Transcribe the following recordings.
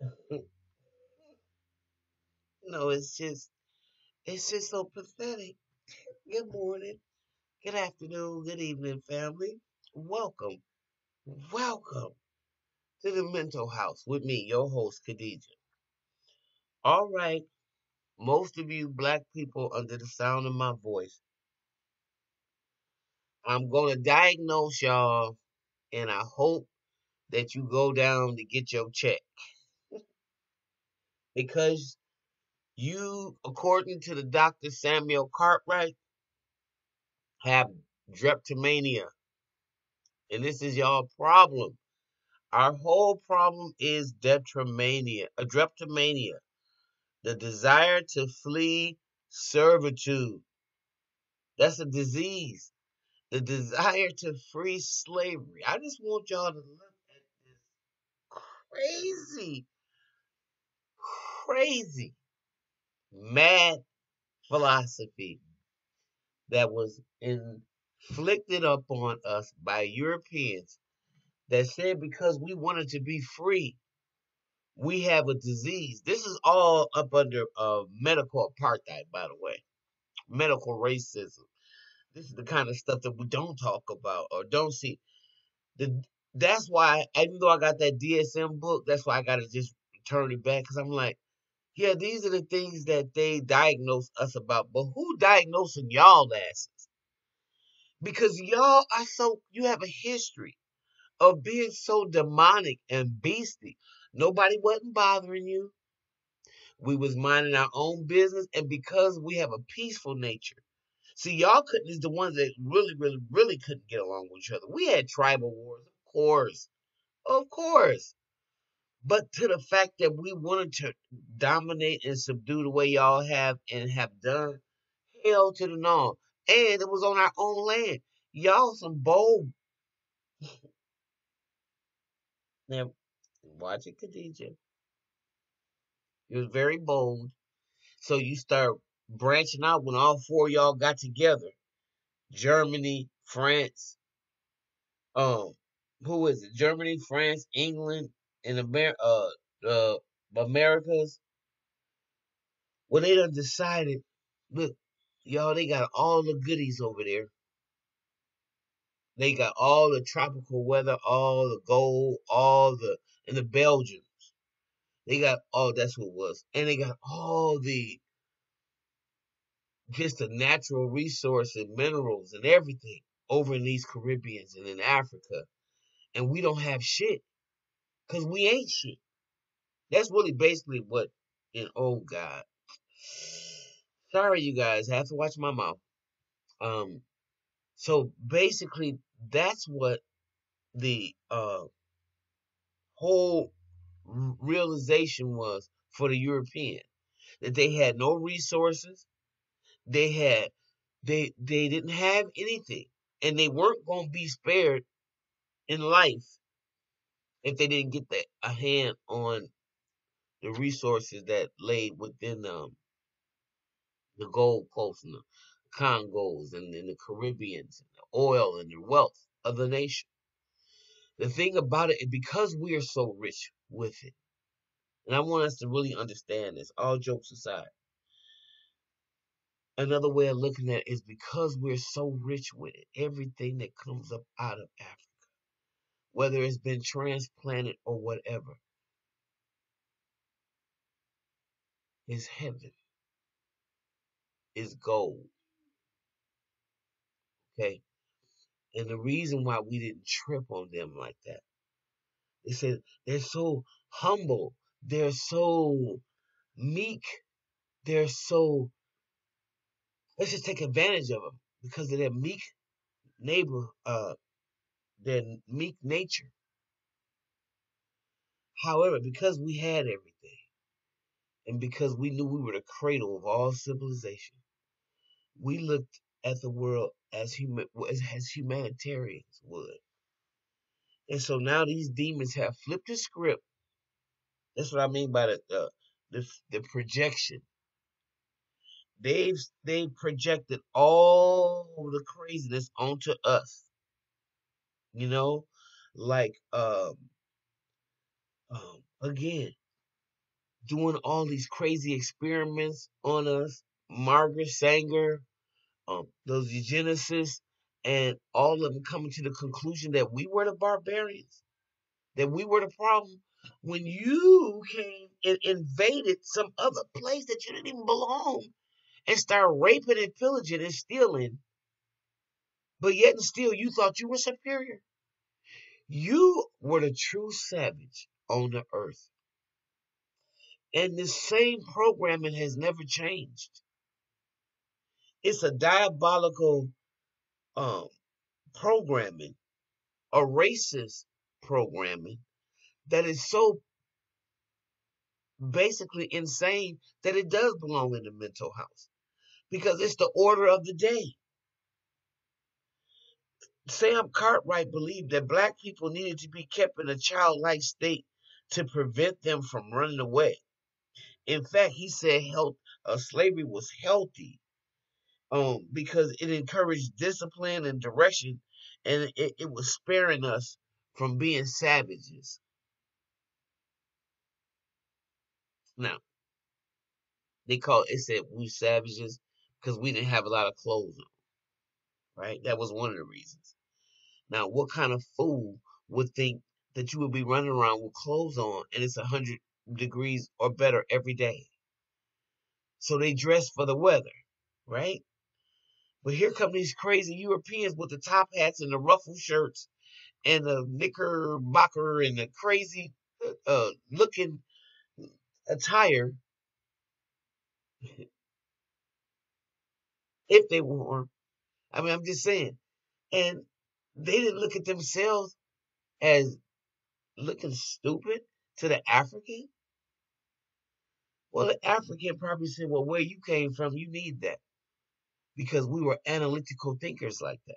no, it's just it's just so pathetic. Good morning, good afternoon, good evening, family. Welcome, welcome to the mental house with me, your host, Khadijah. All right, most of you black people under the sound of my voice, I'm gonna diagnose y'all, and I hope that you go down to get your check because you, according to the Dr. Samuel Cartwright, have dreptomania. And this is y'all problem. Our whole problem is deptomania, a uh, drapetomania, the desire to flee servitude. That's a disease. The desire to free slavery. I just want y'all to look at this crazy, crazy, mad philosophy that was inflicted upon us by Europeans that said because we wanted to be free, we have a disease. This is all up under uh, medical apartheid, by the way, medical racism. This is the kind of stuff that we don't talk about or don't see. The, that's why, even though I got that DSM book, that's why I got to just turn it back because I'm like, yeah, these are the things that they diagnose us about, but who diagnosing y'all asses? Because y'all are so, you have a history of being so demonic and beastly. Nobody wasn't bothering you. We was minding our own business, and because we have a peaceful nature. See, y'all couldn't is the ones that really, really, really couldn't get along with each other. We had tribal wars, of course. Of course. But to the fact that we wanted to dominate and subdue the way y'all have and have done, hell to the no. And it was on our own land. Y'all some bold. now, watch it, Khadijah. It was very bold. So you start branching out when all four y'all got together. Germany, France, um, who is it? Germany, France, England, and Amer- uh, uh, Americas. Well, they done decided, look, y'all, they got all the goodies over there. They got all the tropical weather, all the gold, all the, and the Belgians. They got all, that's what was. And they got all the, just the natural resources, minerals, and everything over in these Caribbeans and in Africa. And we don't have shit. Cause we ain't shit. That's really basically what, and oh God. Sorry, you guys, I have to watch my mouth. Um, so basically, that's what the uh, whole realization was for the European that they had no resources, they had they they didn't have anything, and they weren't going to be spared in life if they didn't get the, a hand on the resources that laid within um the gold coast and the Congos and, and the Caribbeans and the oil and the wealth of the nation. The thing about it is because we are so rich with it, and I want us to really understand this, all jokes aside. Another way of looking at it is because we're so rich with it, everything that comes up out of Africa, whether it's been transplanted or whatever, is heaven, is gold. Okay? And the reason why we didn't trip on them like that, they said they're so humble, they're so meek, they're so. Let's just take advantage of them because of their meek neighbor, uh, their meek nature. However, because we had everything, and because we knew we were the cradle of all civilization, we looked at the world as human as, as humanitarians would. And so now these demons have flipped the script. That's what I mean by the the, the, the projection. They've they projected all the craziness onto us. You know, like um, um again, doing all these crazy experiments on us. Margaret Sanger, um, those eugenicists, and all of them coming to the conclusion that we were the barbarians, that we were the problem. When you came and invaded some other place that you didn't even belong and started raping and pillaging and stealing, but yet and still you thought you were superior. You were the true savage on the earth. And this same programming has never changed. It's a diabolical um, programming, a racist programming that is so basically insane that it does belong in the mental house because it's the order of the day. Sam Cartwright believed that black people needed to be kept in a childlike state to prevent them from running away. In fact, he said health, uh, slavery was healthy um, because it encouraged discipline and direction, and it, it was sparing us from being savages. Now, they call it, said we savages because we didn't have a lot of clothes on, right? That was one of the reasons. Now, what kind of fool would think that you would be running around with clothes on and it's 100 degrees or better every day? So they dress for the weather, right? But here come these crazy Europeans with the top hats and the ruffled shirts and the knickerbocker and the crazy uh, looking attire. if they were, I mean, I'm just saying. And they didn't look at themselves as looking stupid to the African. Well, the African probably said, well, where you came from, you need that. Because we were analytical thinkers like that.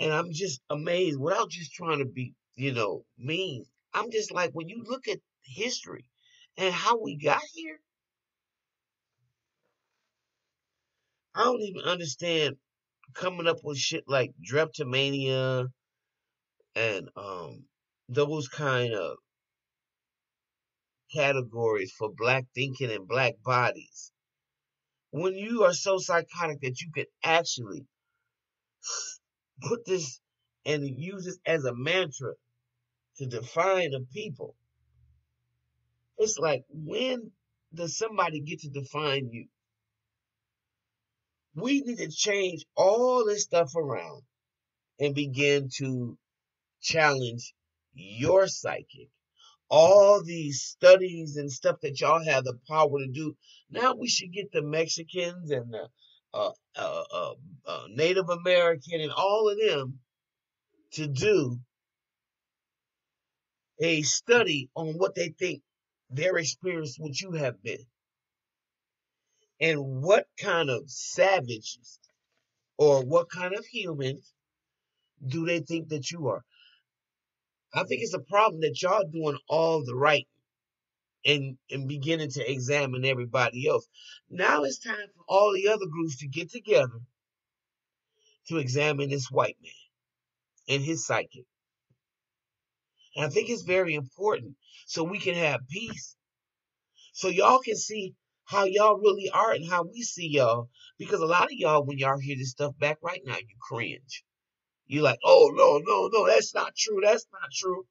And I'm just amazed without just trying to be, you know, mean. I'm just like, when you look at history and how we got here, I don't even understand coming up with shit like Dreptomania and um those kind of categories for black thinking and black bodies. When you are so psychotic that you can actually put this and use this as a mantra to define a people, it's like when does somebody get to define you? We need to change all this stuff around and begin to challenge your psychic. All these studies and stuff that y'all have the power to do. Now we should get the Mexicans and the uh, uh, uh, uh Native American and all of them to do a study on what they think their experience with you have been. And what kind of savages or what kind of humans do they think that you are? I think it's a problem that y'all doing all the right and, and beginning to examine everybody else. Now it's time for all the other groups to get together to examine this white man and his psychic. And I think it's very important so we can have peace. So y'all can see how y'all really are and how we see y'all. Because a lot of y'all, when y'all hear this stuff back right now, you cringe. You're like, oh, no, no, no, that's not true. That's not true.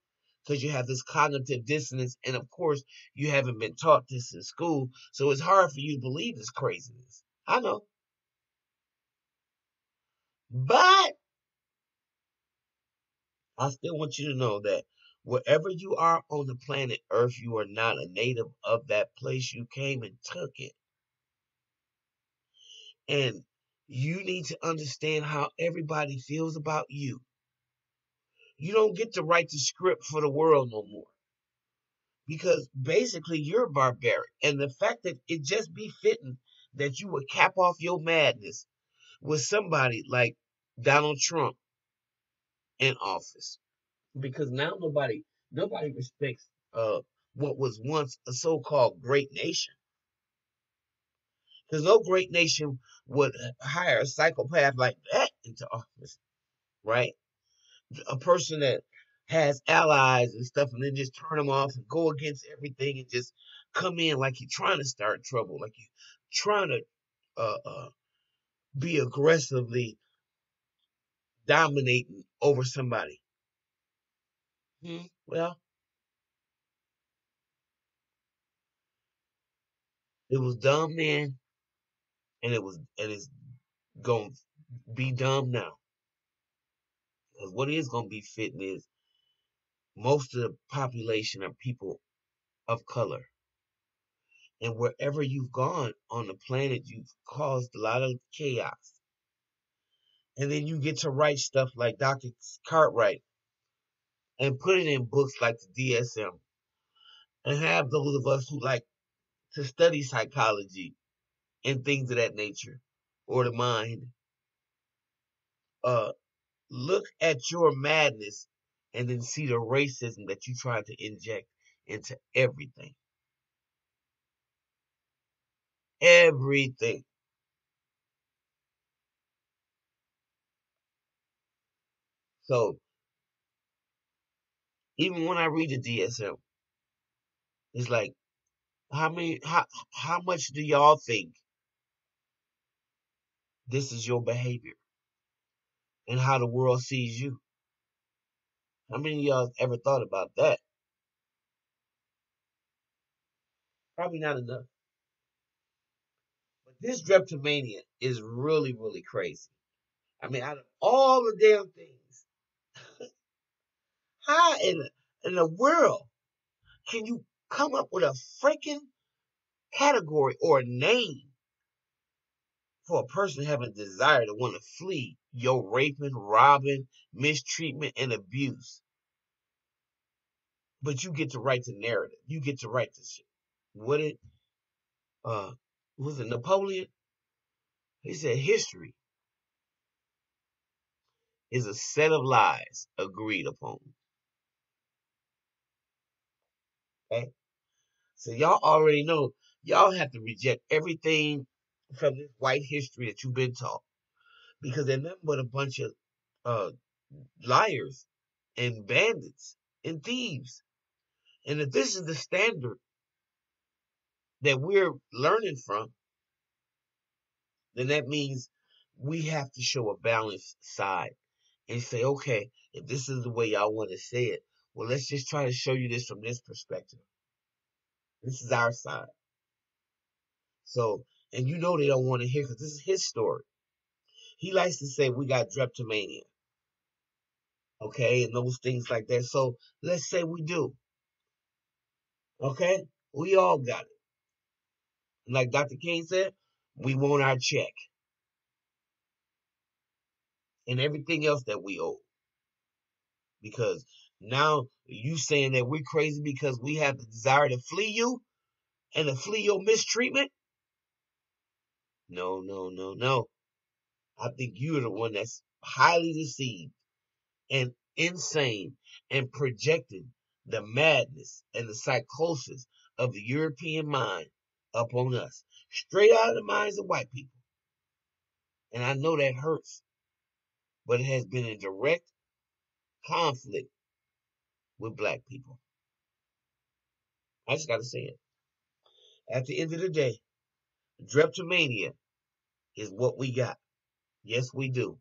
Because you have this cognitive dissonance. And of course, you haven't been taught this in school. So it's hard for you to believe this craziness. I know. But I still want you to know that Wherever you are on the planet Earth, you are not a native of that place. You came and took it. And you need to understand how everybody feels about you. You don't get to write the script for the world no more. Because basically you're barbaric. And the fact that it just be fitting that you would cap off your madness with somebody like Donald Trump in office because now nobody nobody respects uh what was once a so-called great nation. Because no great nation would hire a psychopath like that into office, right? A person that has allies and stuff, and then just turn them off and go against everything and just come in like you're trying to start trouble, like you're trying to uh, uh, be aggressively dominating over somebody. Hmm. Well, it was dumb then, and it was and it's gonna be dumb now. Because what is gonna be fitting is most of the population are people of color. And wherever you've gone on the planet, you've caused a lot of chaos. And then you get to write stuff like Dr. Cartwright and put it in books like the DSM and have those of us who like to study psychology and things of that nature or the mind uh look at your madness and then see the racism that you try to inject into everything. Everything. So even when I read the DSM, it's like, how many, how, how much do y'all think this is your behavior and how the world sees you? How many of y'all ever thought about that? Probably not enough. But this dreptomania is really, really crazy. I mean, out of all the damn things, how in the, in the world can you come up with a freaking category or a name for a person having a desire to want to flee your raping, robbing, mistreatment, and abuse? But you get to write the narrative. You get to write the shit. What it uh was it Napoleon? He said history is a set of lies agreed upon. Okay? So y'all already know y'all have to reject everything from this white history that you've been taught. Because they're nothing but a bunch of uh liars and bandits and thieves. And if this is the standard that we're learning from, then that means we have to show a balanced side and say, okay, if this is the way y'all want to say it, well, let's just try to show you this from this perspective. This is our side. So, and you know they don't want to hear because this is his story. He likes to say we got drapetomania. Okay, and those things like that. So let's say we do. Okay? We all got it. Like Dr. King said, we want our check. And everything else that we owe. Because now you saying that we're crazy because we have the desire to flee you and to flee your mistreatment? No, no, no, no. I think you're the one that's highly deceived and insane and projecting the madness and the psychosis of the European mind upon us, straight out of the minds of white people. And I know that hurts, but it has been in direct conflict with black people. I just got to say it. At the end of the day, drapetomania is what we got. Yes, we do.